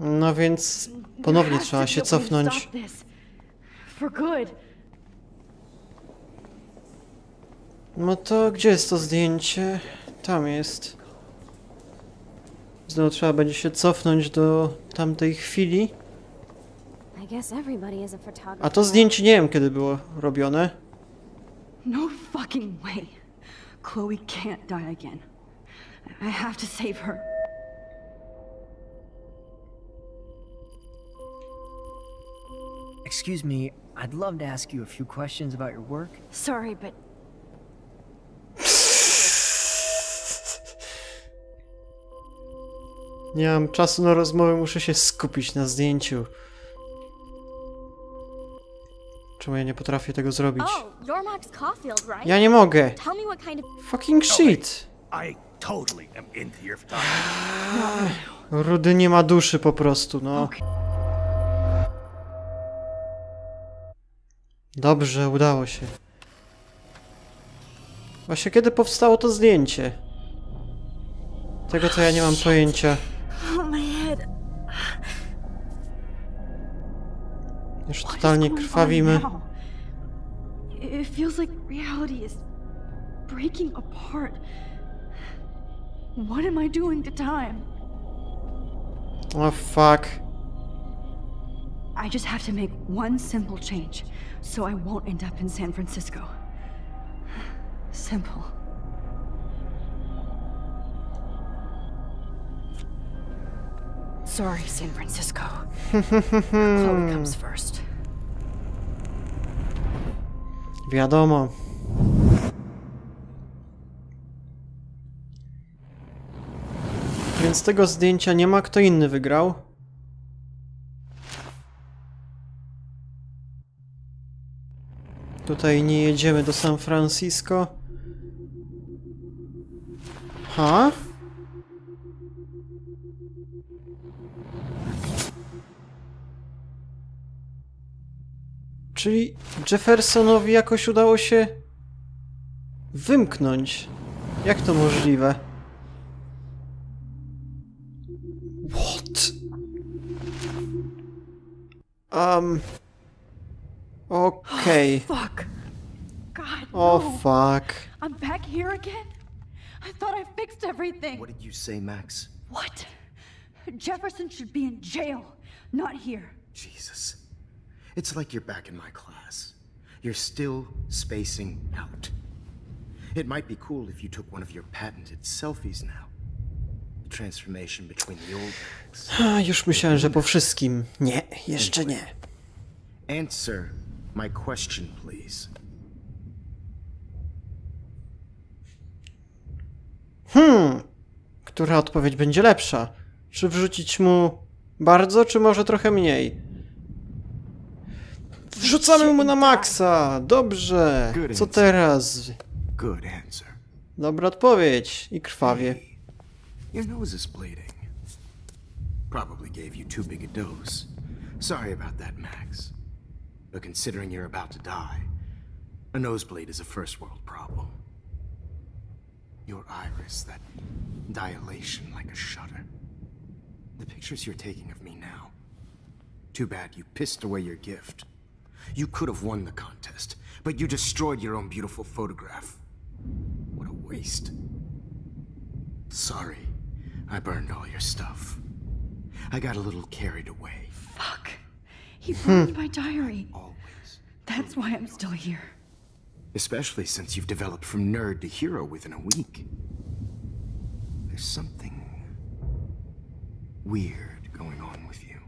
No więc ponownie trzeba się cofnąć. No to gdzie jest to zdjęcie? Tam jest. Znowu trzeba będzie się cofnąć do tamtej chwili. A to zdjęcie nie wiem kiedy było robione. No fucking way. Chloe can't die again. I have to save her. Excuse me, I'd love to ask you a few questions about your work. Sorry, but Nie mam czasu na rozmowę, muszę się skupić na zdjęciu. Czemu ja nie potrafię tego zrobić? oh, you're Max Caulfield, right? Ja nie mogę. Fucking shit. Your photography. Rudy nie ma duszy po prostu, no. Dobrze, udało się. Właśnie kiedy powstało to zdjęcie? Tego to ja nie mam pojęcia. Oh. Już totalnie krwawimy. now? It feels like reality is breaking apart. What am I doing to time? O fuck. I just have to make one simple change so I won't end up in San Francisco. Simple. Sorry, San Francisco. Chloe comes first. Wiadomo. Więc tego zdjęcia nie ma, kto inny wygrał. Tutaj nie jedziemy do San Francisco. Ha? Czyli Jeffersonowi jakoś udało się wymknąć. Jak to możliwe? What? Um. Okej. Fuck. God, O no. fuck. I'm back here again? I thought I fixed everything. What did you say, Max? What? Jefferson should be in jail, not here. Jesus. It's like you're back in my class. You're still spacing out. It might be cool if you took one of your patented selfies now. The transformation between the old Max. A, już myślałem, że po wszystkim. Nie, jeszcze nie. Answer my question, please. Hmm. Która odpowiedź będzie lepsza? Czy wrzucić mu bardzo, czy może trochę mniej? Wrzucamy mu na maksa! Dobrze! Co teraz? Dobra odpowiedź. I krwawie. Your nose is bleeding. Probably gave you too big a dose. Sorry about that, Max. But considering you're about to die, a nosebleed is a first world problem. Your iris, that dilation like a shutter. The pictures you're taking of me now. Too bad you pissed away your gift. You could have won the contest, but you destroyed your own beautiful photograph. What a waste. Sorry, I burned all your stuff. I got a little carried away. Fuck. He burned my diary. Always. That's why I'm still here. Especially since you've developed from nerd to hero within a week. There's something weird going on with you.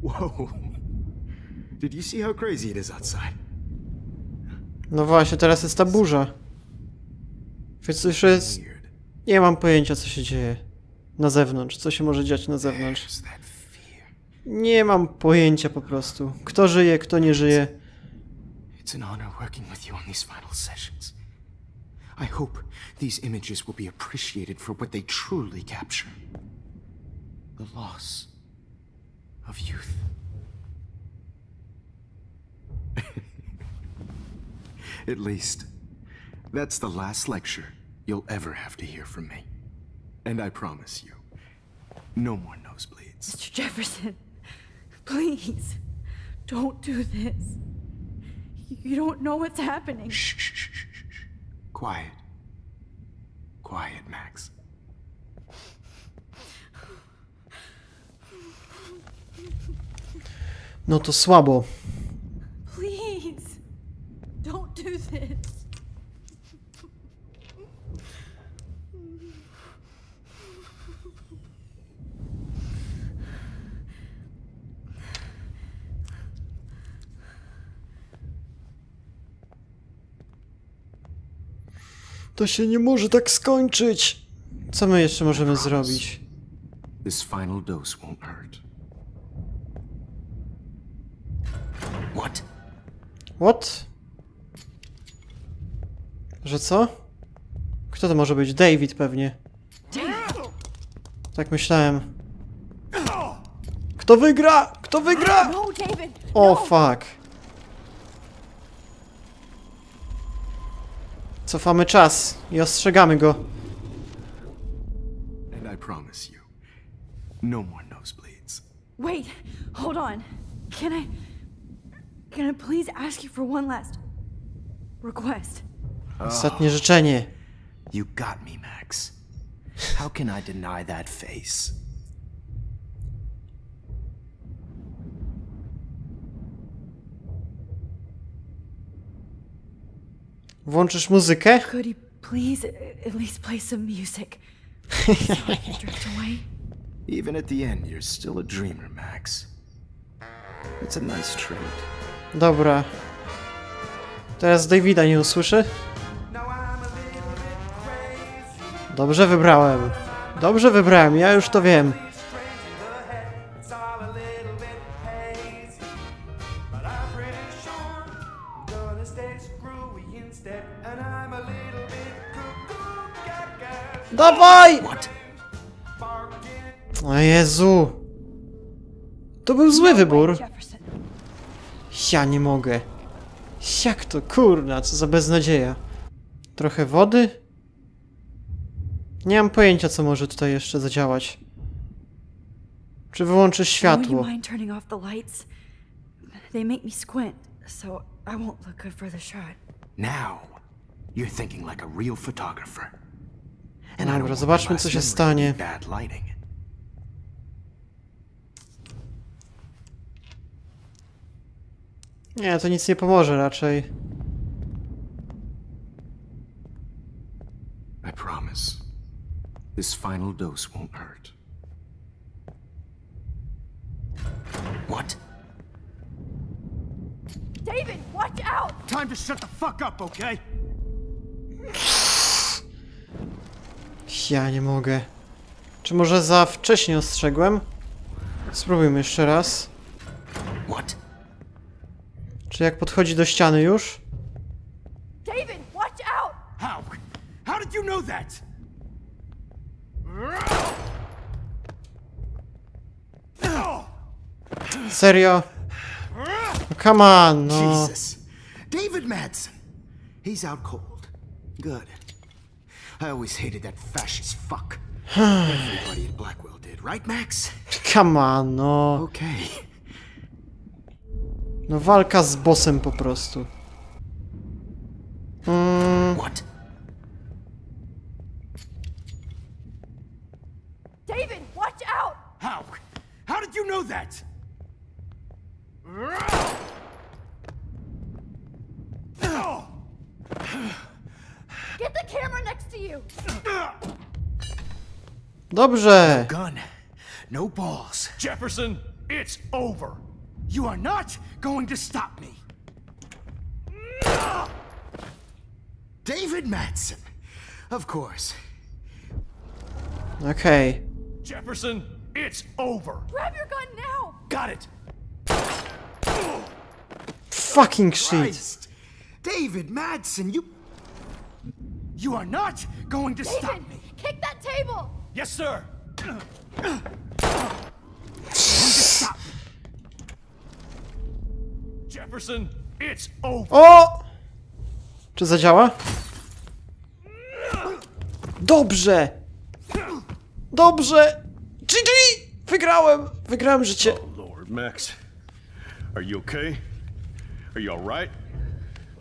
Whoa. Did you see how crazy it is outside? No właśnie, teraz jest ta burza. Więc już jest... Weird. Nie mam pojęcia, co się dzieje na zewnątrz. Co się może dziać na zewnątrz. Nie mam pojęcia po prostu. Kto żyje, kto nie żyje. It's an honor working with you on these final sessions. I hope these images will be appreciated for what they truly capture the loss of youth. At least, that's the last lecture you'll ever have to hear from me. And I promise you, no more nosebleeds. Mr. Jefferson, please, don't do this. You don't know what's happening. Shh, shh, shh, shh, shh, shh. Quiet. Quiet, Max. No to słabo. To się nie może tak skończyć. Co my jeszcze możemy zrobić? This final dose won't hurt. What? What? Że co? Kto to może być? David pewnie. Tak myślałem. Kto wygra? Kto wygra? No. O fuck. Cofamy czas i ostrzegamy go. And I promise you, no more nosebleeds. Wait, hold on. Can I. Can I please ask you for one last request? Ostatnie życzenie. You got me, Max. How can I deny that face? Włączysz muzykę? Could you please at least play some music? Even at the end, you're still a dreamer, Max. It's a nice treat. Dobra. Teraz Davida nie usłyszy? Dobrze wybrałem. Dobrze wybrałem, ja już to wiem. Jezu. To był zły wybór. Jefferson. Ja nie mogę. Jak to kurna, co za beznadzieja. Trochę wody? Nie mam pojęcia, co może tutaj jeszcze zadziałać. Czy wyłączysz światło? mind turning off the lights? They make me squint, so I won't look good for the shot. Now, you're thinking like a real photographer. And I don't Dobra, zobaczmy, my co się stanie. be Bad lighting. Nie, to nic nie pomoże raczej. I promise. This final dose won't hurt. What? David, watch out! Time to shut the fuck up, okay? Ja nie mogę. Czy może za wcześnie ostrzegłem? Spróbujmy jeszcze raz. Czy jak podchodzi do ściany już? David, watch out! How? How did you know that? Serio? No come on, no. Jesus. David Madsen. He's out cold. Good. I always hated that fascist fuck. Everybody at Blackwell did, right, Max? Come on, no. Okay. No walka z bossem po prostu. Mm, What? David, watch out! How? How did you know that? Get the camera next to you! dobrze. Gun. No balls. Jefferson, it's over. You are not going to stop me. David Madsen. Of course. Okay. Jefferson, it's over. Grab your gun now! Got it. Fucking shit. David Madsen, you. You are not going to stop me. kick that table! Yes, sir. Jefferson, it's over. O! Czy zadziała? Dobrze! Dobrze! GG! Wygrałem! Wygrałem życie. Lord, Max. Are you okay? Are you alright?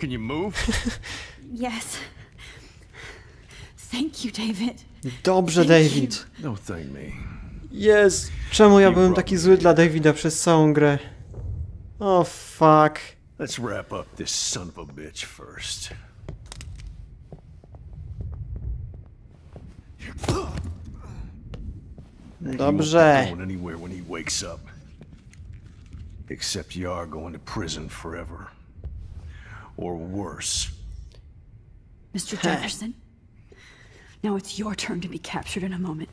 Can you move? Yes. Thank you, David. Dobrze, David. no, thank me. Jest. Czemu ja byłem taki zły dla Davida przez całą grę? O, fuck. Let's wrap up this son of a bitch first. Dobrze. Eh? Going anywhere when he wakes up. Except you are going to prison forever. Or worse. Mr. Jefferson, now it's your turn to be captured in a moment.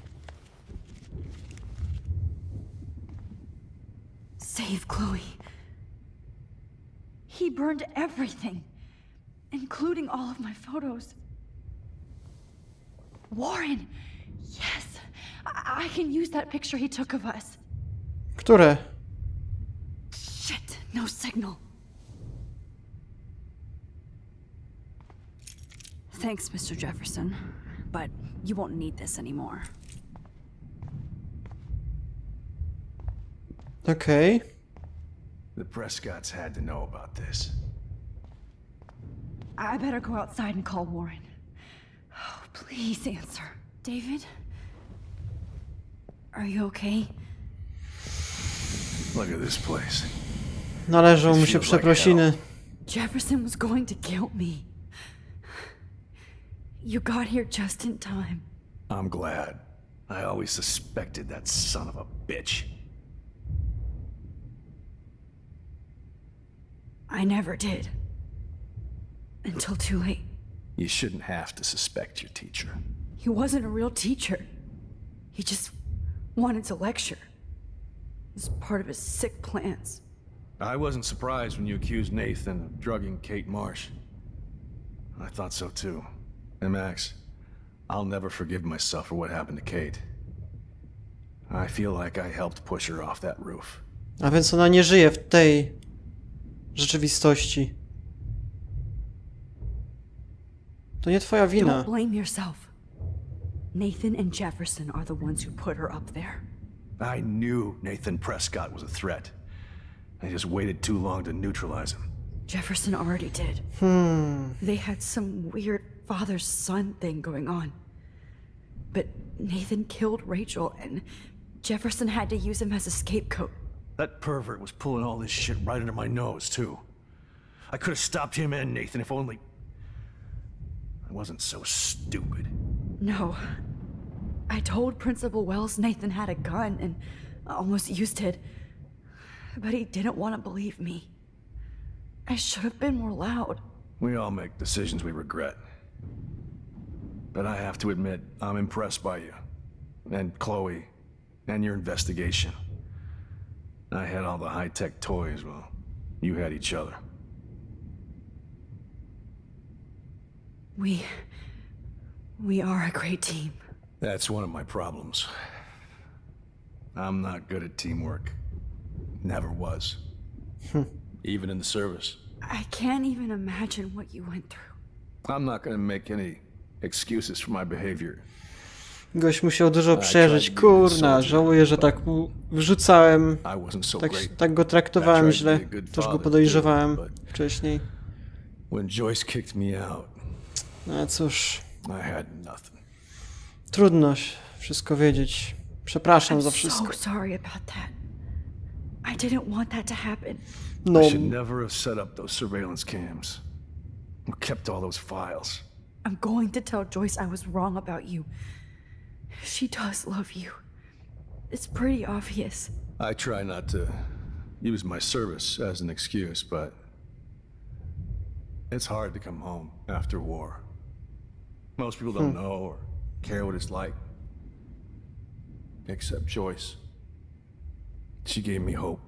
Save Chloe. He burned everything, including all of my photos. Warren! Yes! I, I can use that picture he took of us. Które? Shit, no signal. Thanks, Mr. Jefferson, but you won't need this anymore. Okej. The Prescotts had to know about this. I better go outside and call Warren. Oh, please answer. David? Are you okay? Look at this place. Należą mu się przeprosiny. Jefferson was going to kill me. You got here just in time. I'm glad. I always suspected that son of a bitch. I never did. Until too late. You shouldn't have to suspect your teacher. He wasn't a real teacher. He just wanted to lecture. It was part of his sick plans. I wasn't surprised when you accused Nathan of drugging Kate Marsh. I thought so too. And Max, I'll never forgive myself for what happened to Kate. I feel like I helped push her off that roof. A więc ona nie żyje w tej rzeczywistości. To nie twoja Don't wina. blame yourself. Nathan and Jefferson are the ones who put her up there. I knew Nathan Prescott was a threat. I just waited too long to neutralize him. Jefferson already did. Hmm. They had some weird father son thing going on. But Nathan killed Rachel, and Jefferson had to use him as a scapegoat. That pervert was pulling all this shit right under my nose, too. I could have stopped him and Nathan if only. I wasn't so stupid. No. I told Principal Wells Nathan had a gun and almost used it. But he didn't want to believe me. I should have been more loud. We all make decisions we regret. But I have to admit, I'm impressed by you. And Chloe. And your investigation. I had all the high-tech toys, well, you had each other. We. We are a great team. That's one of my problems. I'm not good at teamwork. Never was. Hmm. Even in the service. I can't even imagine what you went through. I'm not gonna make any excuses for my behavior. Gość musiał dużo przeżyć. Kurna, żałuję, że tak mu wrzucałem. I Tak, tak go traktowałem I źle. Też go podejrzewałem wcześniej. No cóż, I trudno się wszystko wiedzieć. Przepraszam za wszystko. so sorry about that. I didn't want that to happen. No, I should never have set up those surveillance cams. Or kept all those files. I'm going to tell Joyce I was wrong about you. She does love you. It's pretty obvious. I try not to use my service as an excuse, but it's hard to come home after war. Most people don't hmm. know or care what it's like. Except Joyce. She gave me hope.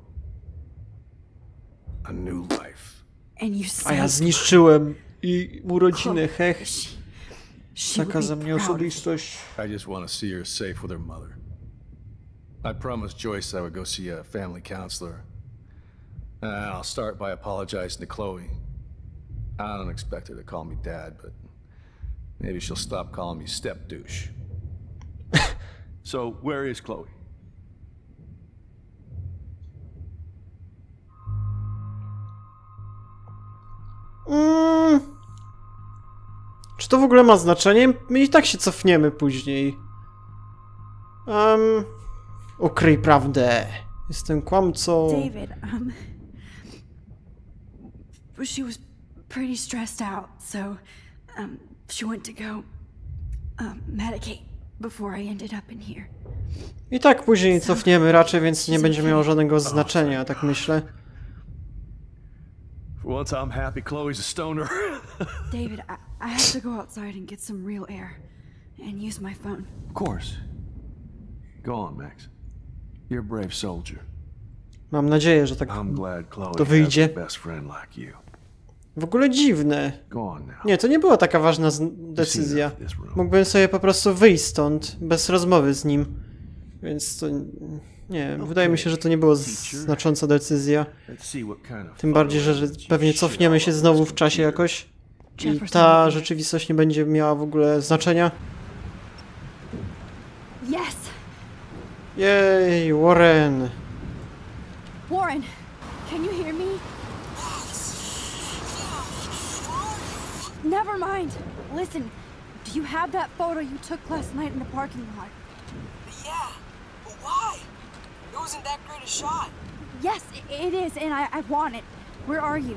A new life. And you a ja saved zniszczyłem i urodziny, Chloe. hech. She, she would Taka be ze mnie proud of you. osobistość. I just want to see her safe with her mother. I promised Joyce I would go see a family counselor. And I'll start by apologizing to Chloe. I don't expect her to call me dad, but Maybe she'll stop calling me step douche. So, where is Chloe? Mm. Czy to w ogóle ma znaczenie? My i tak się cofniemy później. Um, ukryj prawdę. Jestem kłamcą. David, um. She was pretty stressed out, so, um, she went to go, um, medicate before I ended up in here. I tak później cofniemy raczej, więc nie będzie miało żadnego znaczenia, tak myślę. For once, I'm happy Chloe's a stoner. David, I, I have to go outside and get some real air and use my phone. of course. Go on, Max. You're a brave soldier. Mam nadzieję, że tak I'm glad Chloe To has wyjdzie. a best friend like you. w ogóle dziwne. Nie, to nie była taka ważna decyzja. Mógłbym sobie po prostu wyjść stąd, bez rozmowy z nim. Więc to... Nie, wydaje mi się, że to nie była znacząca decyzja. Tym bardziej, że, pewnie cofniemy się znowu w czasie jakoś. I ta rzeczywistość nie będzie miała w ogóle znaczenia. Yes! Jej, Warren. Warren, can you hear me? Never mind. Listen, do you have that photo you took last night in the parking lot? Yeah, wasn't that great a shot. Yes, it is, and I, I want it. Where are you?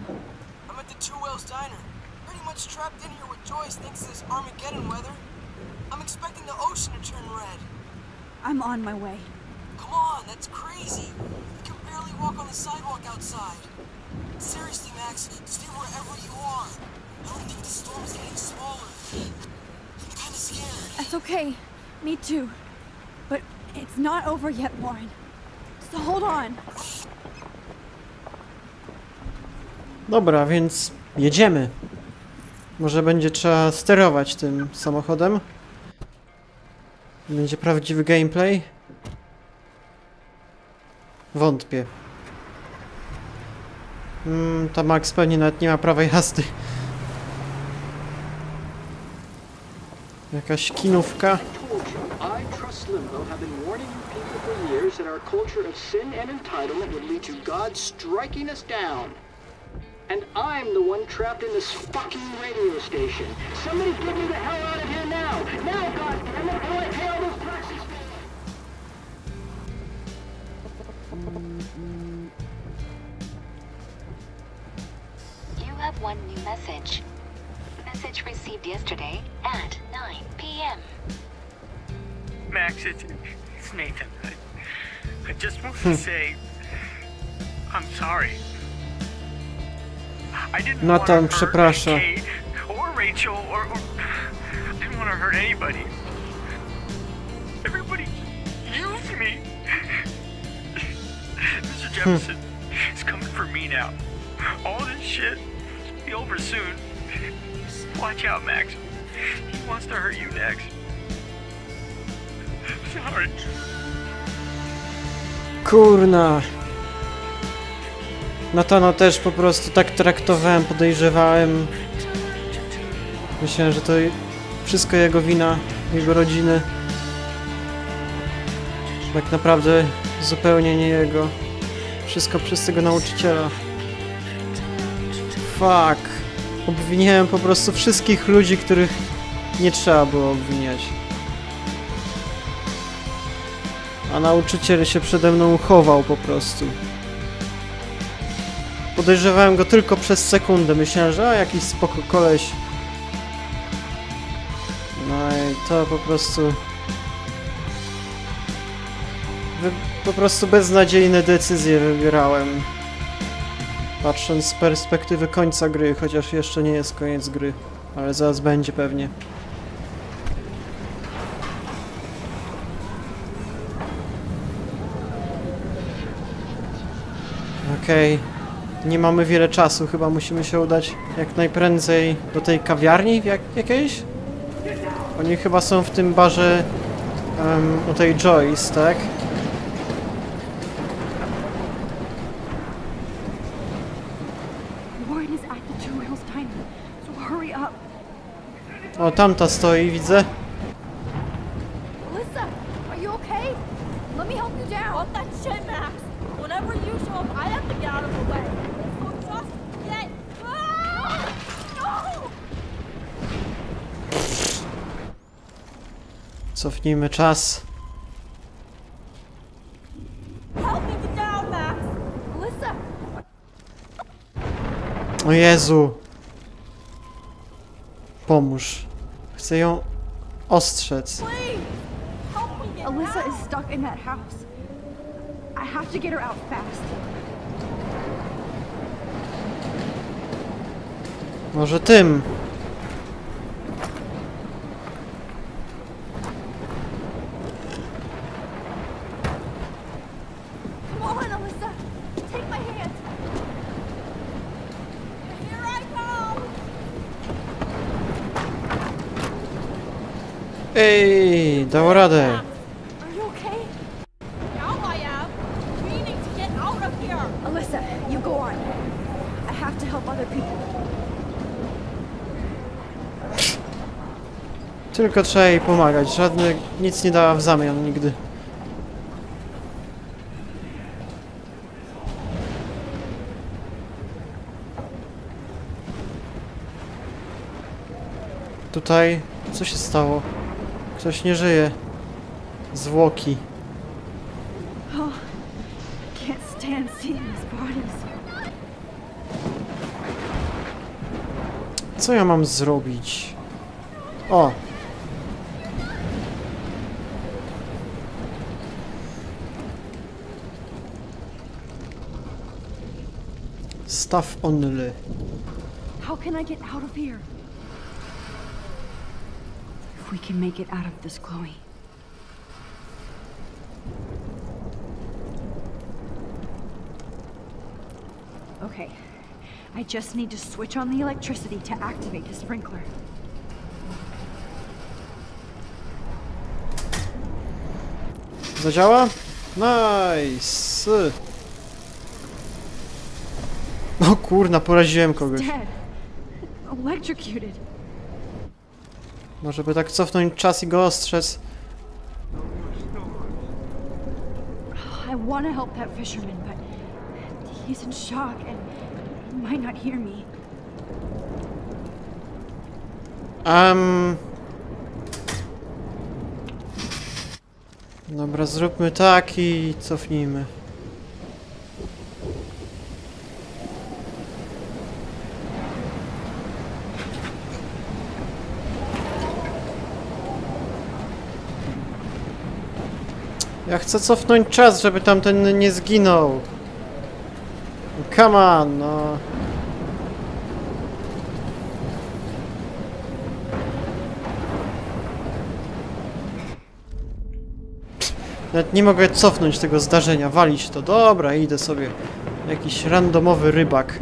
I'm at the Two Whales Diner. Pretty much trapped in here with Joyce thanks to this Armageddon weather. I'm expecting the ocean to turn red. I'm on my way. Come on, that's crazy. You can barely walk on the sidewalk outside. Seriously, Max, stay wherever you are. I don't think the storm is getting smaller. I'm kinda scared. That's okay. Me too. But it's not over yet, Warren. So hold on. Dobra, więc jedziemy. Może będzie trzeba sterować tym samochodem. Będzie prawdziwy gameplay? Wątpię. Mm, ta Max pewnie nawet nie ma prawa jazdy. Jakaś kinówka. I Trust Limbo have been warning you people for years that our culture of sin and entitlement would lead to God striking us down. And I'm the one trapped in this fucking radio station. Somebody get me the hell out of here now! Now, goddammit, or I pay all those taxes! You have one new message. Message received yesterday at 9 p.m. Max, it's, it's Nathan. I, I just want to say, I'm sorry. I didn't want to Nathan hurt. Kate or Rachel or, or I didn't want to hurt anybody. Everybody used me. Mr. Jefferson is coming for me now. All this shit will be over soon. Watch out, Max. He wants to hurt you next. Kurna. Natana też po prostu tak traktowałem, podejrzewałem. Myślałem, że to wszystko jego wina, jego rodziny. Tak naprawdę zupełnie nie jego. Wszystko przez tego nauczyciela. Fuck. Obwiniałem po prostu wszystkich ludzi, których nie trzeba było obwiniać. A nauczyciel się przede mną chował po prostu. Podejrzewałem go tylko przez sekundę. Myślałem, że a jakiś spoko koleś. No i to po prostu... Wy... Po prostu beznadziejne decyzje wybierałem. Patrząc z perspektywy końca gry, chociaż jeszcze nie jest koniec gry. Ale zaraz będzie pewnie. Okej. Nie mamy wiele czasu, chyba musimy się udać jak najprędzej do tej kawiarni jak jakiejś? Oni chyba są w tym barze um, u tej Joyce, tak? O, tamta stoi, widzę. Alyssa, are you okay? Let me help you down. What that shit, Max? Whenever you show up, I have to get out of the way. So just get. Ah! No! Cofnijmy czas. O Jezu. Pomóż. Chcę ją ostrzec. Alyssa is stuck in that house. I have to get her out fast. Może tym. Come on, Alyssa. Tylko trzeba jej pomagać. Żadne, nic nie dała w zamian nigdy. Tutaj, co się stało? Ktoś nie żyje. Zwłoki. Co ja mam zrobić? O! Stuff only. How can I get out of here? If we can make it out of this, Chloe. Okay. I just need to switch on the electricity to activate the sprinkler. Zadziała? Nice! O kurna, poraziłem kogoś. Może by tak cofnąć czas i go ostrzec. I want to help that fisherman, but he's in shock and he might not hear me. Um. Dobra, zróbmy tak i cofnijmy. Ja chcę cofnąć czas, żeby tamten nie zginął. Come on, no. Nawet nie mogę cofnąć tego zdarzenia, walić to. Dobra, idę sobie. Jakiś randomowy rybak.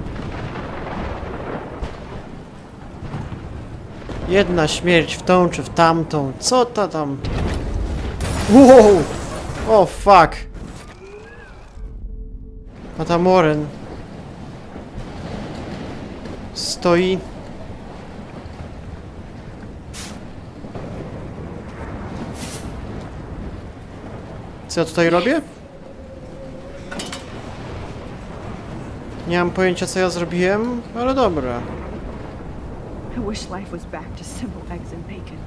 Jedna śmierć w tą czy w tamtą. Co ta tam? Wow! O, fuck. Matamoren. Stoi. Co ja tutaj robię? Nie mam pojęcia co ja zrobiłem, ale dobra. I wish life was back to simple eggs and bacon.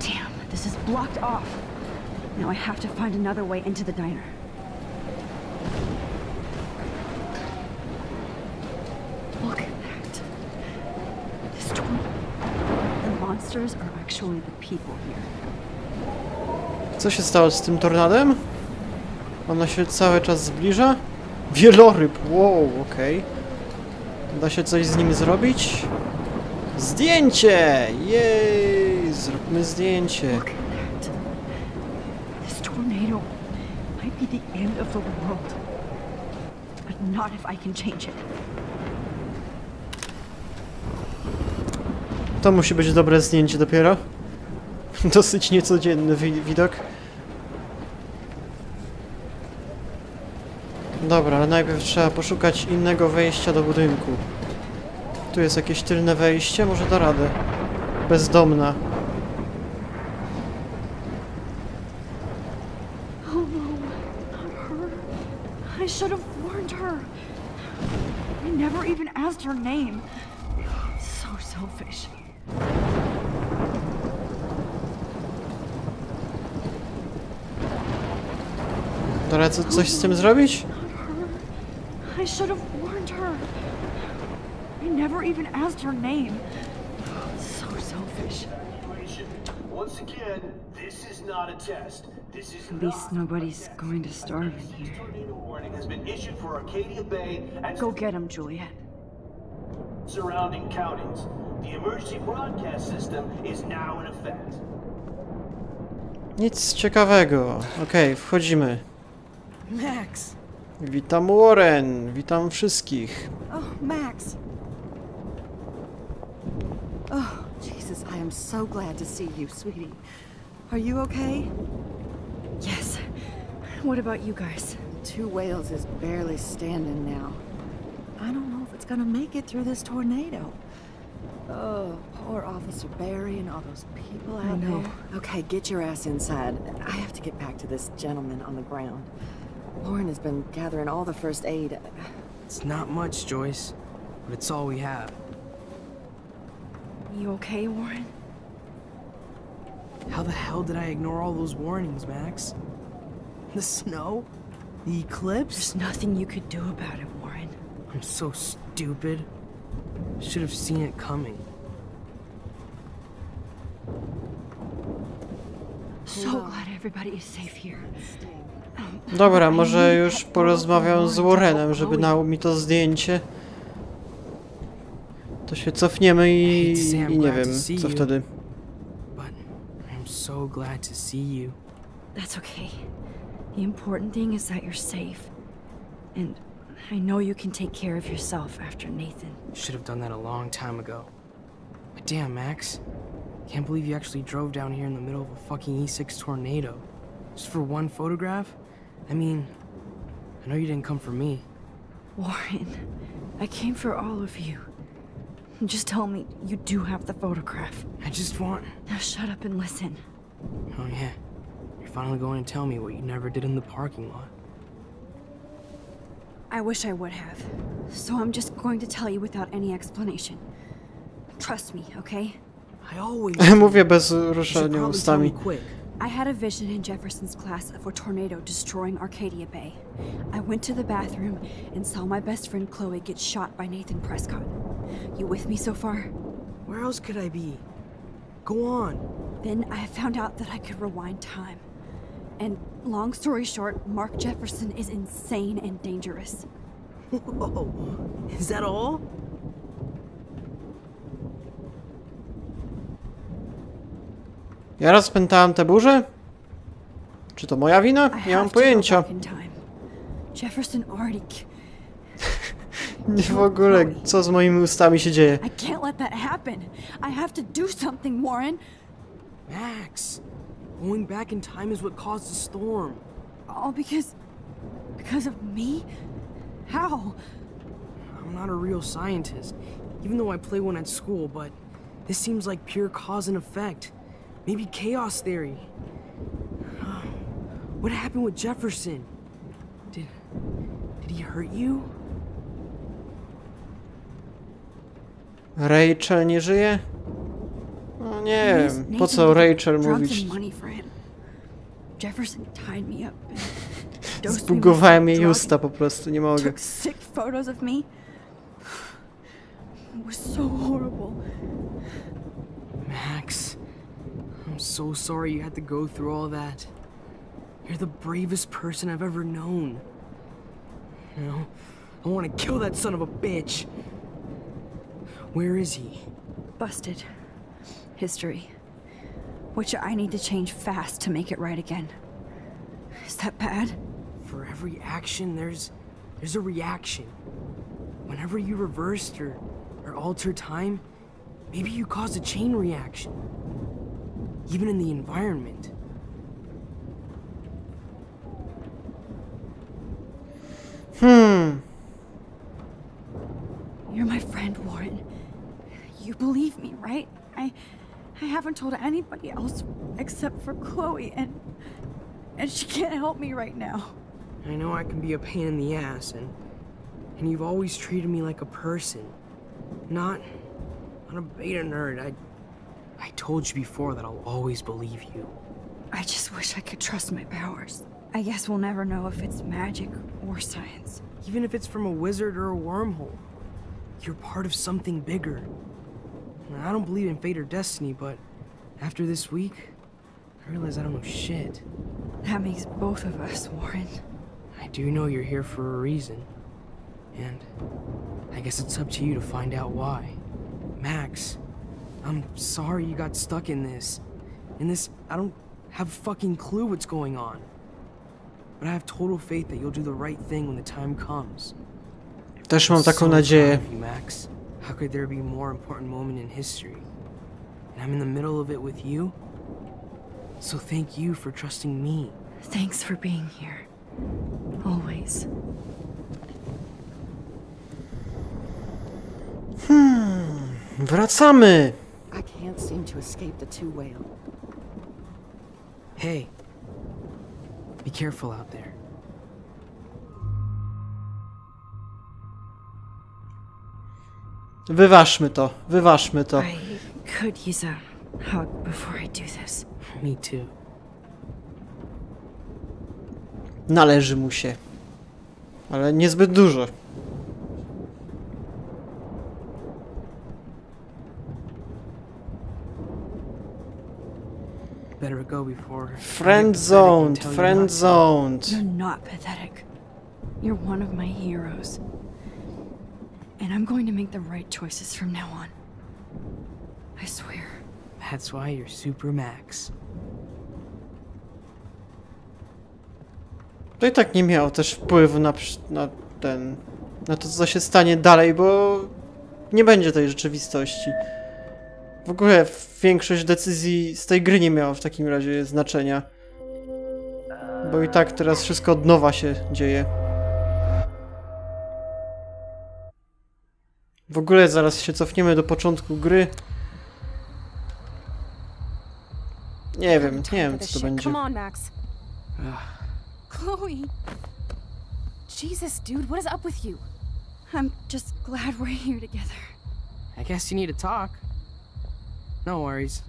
Damn, this is blocked off. Now I have to find another way into the diner. Look at that. This tornado. The monsters are actually the people here. Co się stało z tym tornadem? Ona się cały czas zbliża? Wieloryb, wow, okej. Da się coś z nim zrobić? Zdjęcie! Jej! Zróbmy zdjęcie. Look at that. This tornado might be the end of the world. But not if I can change it. To musi być dobre zdjęcie dopiero. Dosyć niecodzienny wi widok. Dobra, ale najpierw trzeba poszukać innego wejścia do budynku. Tu jest jakieś tylne wejście, może da radę. bezdomna. Even asked her name. So selfish. Dobra, co, coś z tym zrobić? I should have warned her. I never even asked her name. So selfish. Once again, this is not a test. This is At least nobody's going to starve in here. tornado warning has been issued for Arcadia Bay and Go get him, Juliet. Surrounding counties. The emergency broadcast system is now in effect. Nic ciekawego. Okej, wchodzimy. Max! Witam Warren, witam wszystkich. Oh, Max! Oh, Jesus, I am so glad to see you, sweetie. Are you okay? Yes. What about you guys? Two Whales is barely standing now. I don't know if it's gonna make it through this tornado. Oh, poor Officer Berry and all those people I out know. there. Okay, get your ass inside. I have to get back to this gentleman on the ground. Lauren has been gathering all the first aid. It's not much, Joyce, but it's all we have. You okay, Warren? How the hell did I ignore all those warnings, Max? The snow? The eclipse? There's nothing you could do about it, Warren. I'm so stupid. Should have seen it coming. So glad everybody is safe here. Dobra, może już porozmawiam z Warrenem, żeby dał mi to zdjęcie. To się cofniemy i, i nie wiem, co wtedy. I'm so glad to see you. That's okay. The important thing is that you're safe. And I know you can take care of yourself after Nathan. Should have done that a long time ago. But damn, Max. Can't believe you actually drove down here in the middle of a fucking E6 tornado. Just for one photograph? I mean, I know you didn't come for me. Warren, I came for all of you. Just tell me you do have the photograph. I just want. Now shut up and listen. Oh, yeah. You're finally going to tell me what you never did in the parking lot. I wish I would have. So I'm just going to tell you without any explanation. Trust me, okay? I always. Mówię bez ruszania ustami. I had a vision in Jefferson's class of a tornado destroying Arcadia Bay. I went to the bathroom and saw my best friend Chloe get shot by Nathan Prescott. You with me so far? Where else could I be? Go on. Then I found out that I could rewind time. And long story short, Mark Jefferson is insane and dangerous. Whoa. Is that all? Ja rozpętałem tę burzę? Czy to moja wina? I Nie mam pojęcia. Jefferson already. Nie w ogóle, co z moimi ustami się dzieje. I can't let that happen. I have to do something, Warren. Max. Going back in time is what caused the storm. All because. because of me? How? I'm not a real scientist, even though I play one at school, but this seems like pure cause and effect. Maybe chaos theory. What happened with Jefferson? Did. did he hurt you? Rachel nie żyje? No nie Nathan- wiem, po co Rachel drugs mówić? and money for him. Jefferson tied me up. and dosed me with Zbugowałem jej usta po prostu, nie mogę. took sick photos of me. It was so horrible. Max. I'm so sorry you had to go through all that. You're the bravest person I've ever known. You know, I want to kill that son of a bitch. Where is he? Busted. History. Which I need to change fast to make it right again. Is that bad? For every action, there's there's a reaction. Whenever you reversed or, or altered time, maybe you caused a chain reaction. Even in the environment. Hmm. You're my friend, Warren. You believe me, right? I I haven't told anybody else except for Chloe, and and she can't help me right now. I know I can be a pain in the ass, and and you've always treated me like a person, not not a beta nerd. I I told you before that I'll always believe you. I just wish I could trust my powers. I guess we'll never know if it's magic or science. Even if it's from a wizard or a wormhole, you're part of something bigger. I don't believe in fate or destiny, but after this week, I realize I don't know shit. That makes both of us, Warren. I do know you're here for a reason. And I guess it's up to you to find out why. Max, I'm sorry you got stuck in this. In this, I don't have a fucking clue what's going on. But I have total faith that you'll do the right thing when the time comes. Też mam I'm taką so nadzieję. proud of you, Max. How could there be a more important moment in history? And I'm in the middle of it with you. So thank you for trusting me. Thanks for being here. Always. Hmm, wracamy. I can't seem to escape the Two Whales. Hey, be careful out there. Wyważmy to, wyważmy to. I could use a hug before I do this. Me too. Należy mu się. Ale niezbyt dużo. Better go before. Friend zoned, friend zoned. You're not pathetic. You're one of my heroes. And I'm going to make the right choices from now on. I swear. That's why you're Super Max. To i tak nie miało też wpływu na, na ten. na to, co się stanie dalej, bo nie będzie tej rzeczywistości. W ogóle większość decyzji z tej gry nie miała w takim razie znaczenia. Bo i tak teraz wszystko od nowa się dzieje. W ogóle zaraz się cofniemy do początku gry. Nie wiem, nie wiem co to będzie. Come on, Max. Chloe. Jesus, dude, what is up with you? I'm just glad we're here together. I guess you need to talk. No worries.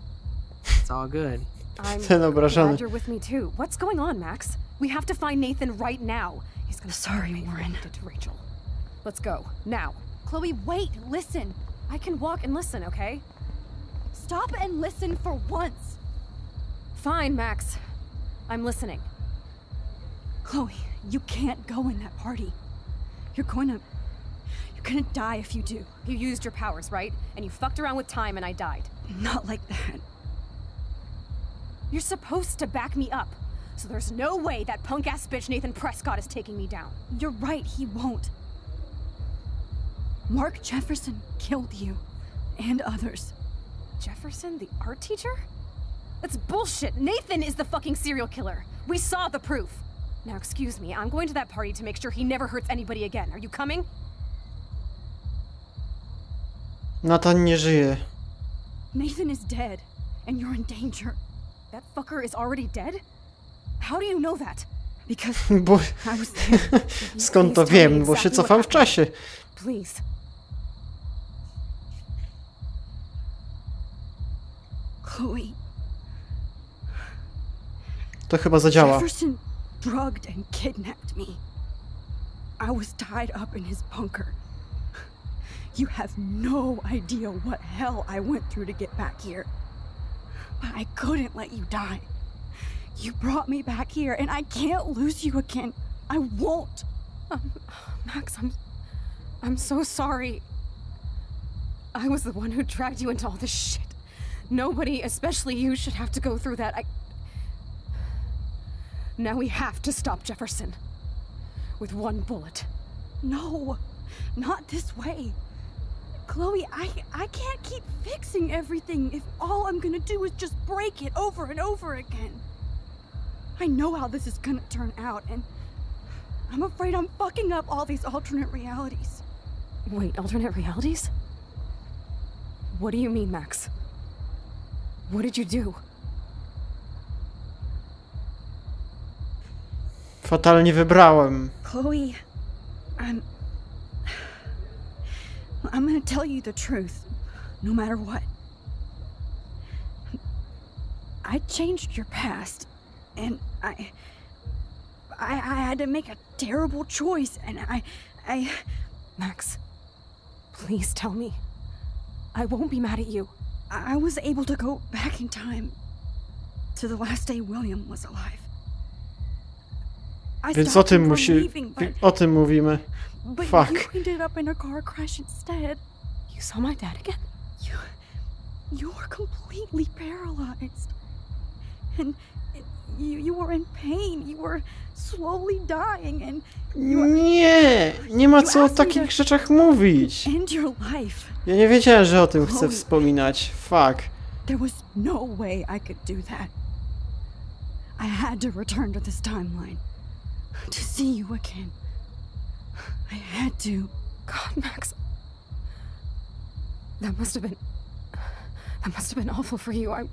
It's all good. I'm glad you're with me too. What's going on, Max? We have to find Nathan right now. He's gonna Sorry, Warren. did to Rachel. Let's go now. Chloe, wait, listen. I can walk and listen, okay? Stop and listen for once. Fine, Max. I'm listening. Chloe, you can't go in that party. You're going to. You're gonna die if you do. You used your powers, right? And you fucked around with time and I died. Not like that. You're supposed to back me up. So there's no way that punk ass bitch Nathan Prescott is taking me down. You're right, he won't. Mark Jefferson killed you. And others. Jefferson, the art teacher? That's bullshit. Nathan is the fucking serial killer. We saw the proof. Now, excuse me, I'm going to that party to make sure he never hurts anybody again. Are you coming? Nathan nie żyje. Nathan is dead, and you're in danger. That fucker is already dead? How do you know that? Because Bo... I was there. Skąd to Please tell me wiem? Bo się exactly cofam w czasie. Please. Chloe. To chyba zadziała. Jefferson drugged and kidnapped me. I was tied up in his bunker. You have no idea what hell I went through to get back here. But I couldn't let you die. You brought me back here, and I can't lose you again. I won't. Um, Max, I'm. I'm so sorry. I was the one who dragged you into all this shit. Nobody, especially you, should have to go through that. I. Now we have to stop Jefferson. With one bullet. No, not this way. Chloe, I I can't keep fixing everything if all I'm gonna do is just break it over and over again. I know how this is gonna turn out, and I'm afraid I'm fucking up all these alternate realities. Wait, alternate realities? What do you mean, Max? What did you do? Fatalnie wybrałem. Chloe, I'm. I'm gonna tell you the truth, no matter what. I changed your past, and I. I, I had to make a terrible choice, and I. I. Max, please tell me. I won't be mad at you. I was able to go back in time to the last day William was alive. I Więc o stopped tym him from musi... leaving, but, O tym mówimy. but Fuck. you ended up in a car crash instead. You saw my dad again? You, you were completely paralyzed, and it- you you were in pain. You were slowly dying, and you Nie! Nie ma co o takich rzeczach mówić. end your life. Ja nie wiedziałem, że o tym chcę wspominać. Fuck. There was no way I could do that. I had to return to this timeline to see you again. I had to. God, Max. That must have been. That must have been awful for you. I'm.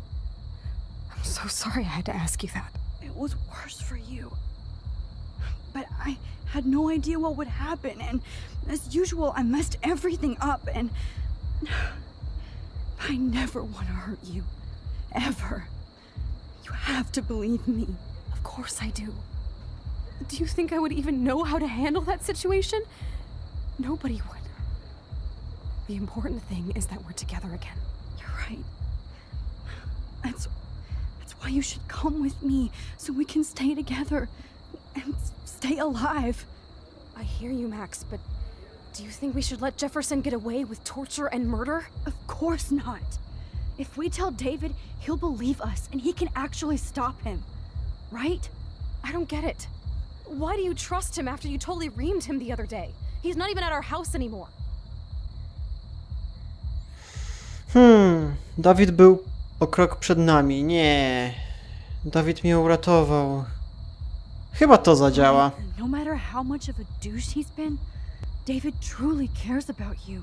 I'm so sorry I had to ask you that. It was worse for you. But I had no idea what would happen, and as usual, I messed everything up, and. I never want to hurt you. Ever. You have to believe me. Of course I do. Do you think I would even know how to handle that situation? Nobody would. The important thing is that we're together again. You're right. That's why you should come with me so we can stay together and stay alive. I hear you, Max, but do you think we should let Jefferson get away with torture and murder? Of course not. If we tell David, he'll believe us and he can actually stop him. Right? I don't get it. Why do you trust him after you totally reamed him the other day? He's not even at our house anymore. Hmm, Dawid był o krok przed nami. Nie. Dawid mnie uratował. Chyba to zadziała. No matter how much of a douche he's been, David truly cares about you.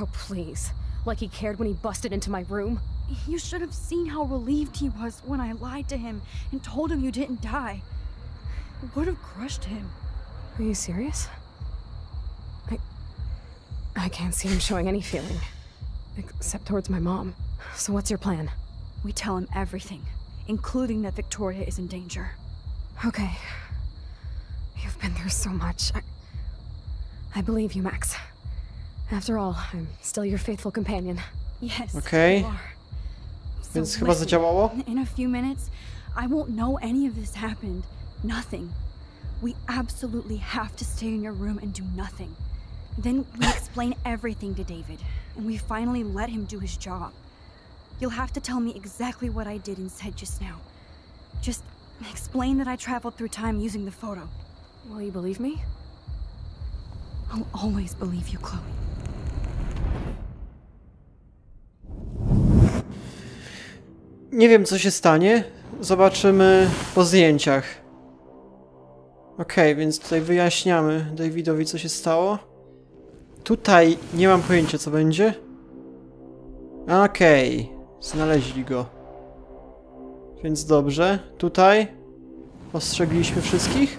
Oh, please. Like he cared when he busted into my room? You should have seen how relieved he was when I lied to him and told him you didn't die. It would have crushed him. Are you serious? I. I can't see him showing any feeling. Except towards my mom. So what's your plan? We tell him everything, including that Victoria is in danger. Okay. You've been through so much. I, I believe you, Max. After all, I'm still your faithful companion. Yes. Okay. you are. So Więc chyba listen, zadziałało? In a few minutes, I won't know any of this happened. Nothing. We absolutely have to stay in your room and do nothing. Then we explain everything to David, and we finally let him do his job. You'll have to tell me exactly what I did and said just now. Just explain that I traveled through time using the photo. Will you believe me? I'll always believe you, Chloe. Nie wiem, co się stanie. Zobaczymy po zdjęciach. Okej, więc tutaj wyjaśniamy Davidowi, co się stało. Tutaj nie mam pojęcia, co będzie. Okej, znaleźli go. Więc dobrze. Tutaj ostrzegliśmy wszystkich.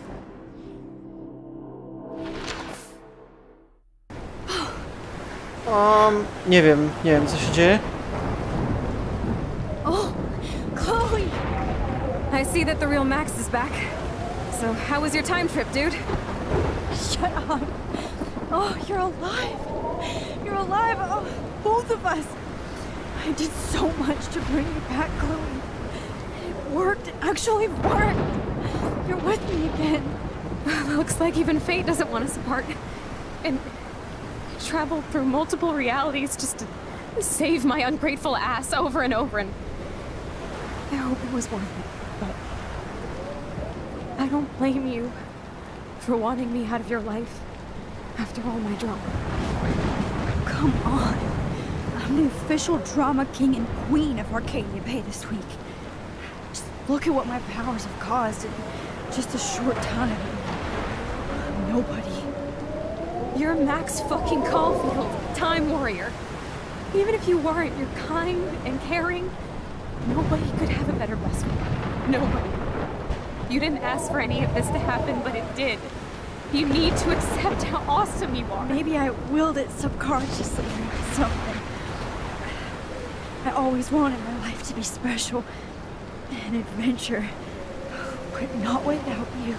Um, nie wiem, nie wiem, co się dzieje. Oh, Chloe! I see that the real Max is back. So, how was your time trip, dude? Shut up. Oh, you're alive. You're alive. Oh, both of us. I did so much to bring you back, Chloe. It worked. It actually worked. You're with me again. Looks like even fate doesn't want us apart. And traveled through multiple realities just to save my ungrateful ass over and over and I hope it was worth it, but I don't blame you for wanting me out of your life after all my drama. Come on. I'm the official drama king and queen of Arcadia Bay this week. Just look at what my powers have caused in just a short time. Nobody. You're Max fucking Caulfield, Time Warrior. Even if you weren't, you're kind and caring. Nobody could have a better best friend. Nobody. You didn't ask for any of this to happen, but it did. You need to accept how awesome you are. Maybe I willed it subconsciously or something. I always wanted my life to be special. An adventure. But not without you.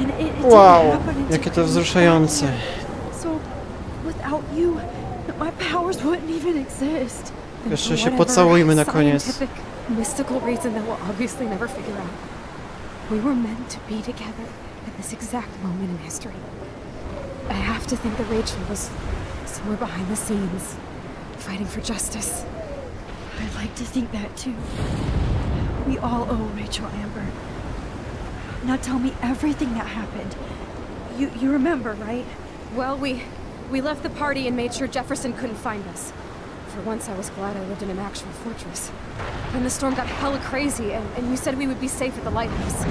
And it, it Wow, jakie to wzruszające. So, without you, my powers wouldn't even exist. Jeszcze się pocałujmy na koniec. Mystical reason that we'll obviously never figure out. We were meant to be together at this exact moment in history. I have to think that Rachel was somewhere behind the scenes, fighting for justice. I'd like to think that too. We all owe Rachel Amber. Now tell me everything that happened. You you remember, right? Well, we we left the party and made sure Jefferson couldn't find us. For once, I was glad I lived in an actual fortress. Then the storm got hella crazy, and, and you said we would be safe at the lighthouse.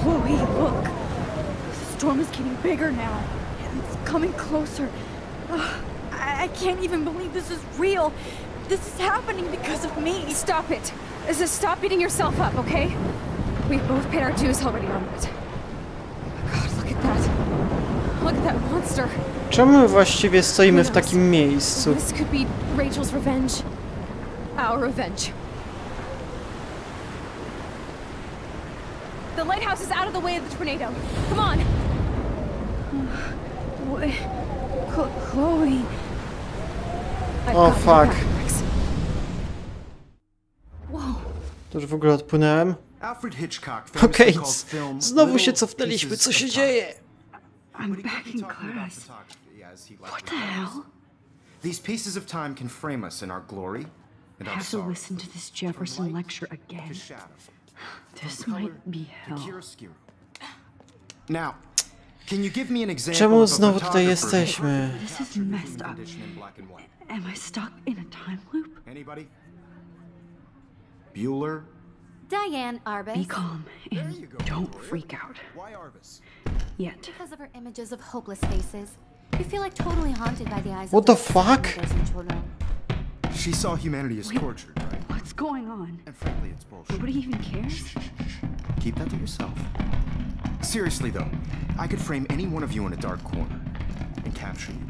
Chloe, look. The storm is getting bigger now. It's coming closer. Ugh, I, I can't even believe this is real. This is happening because of me. Stop it. Just stop beating yourself up, okay? We've both paid our dues already on that. God, look at that. Look at that monster. Czemu my właściwie stoimy w takim miejscu? This could be Rachel's revenge. Our revenge. The lighthouse is out of the way of the tornado. Come on. What? Chloe. I've O oh, got your fuck. To już w ogóle odpłynąłem. Alfred Hitchcock Okej, film znowu się cofnęliśmy, co się dzieje? I'm back in class. What the hell? These pieces of time can frame us in our glory and I our have to listen to this Jefferson lecture again. This might be hell. Now, can you give me an example Czemu of a znowu tutaj jesteśmy? This is messed up. Am I stuck in a time loop? Anybody? Bueller? Diane Arbus. Be calm and don't freak out. Why Arbus? Yet. Because of her images of hopeless faces. You feel like totally haunted by the eyes What of the fuck? children. She saw humanity as tortured, right? What's going on? And frankly, it's bullshit. Nobody even cares? Keep that to yourself. Seriously, though, I could frame any one of you in a dark corner and capture you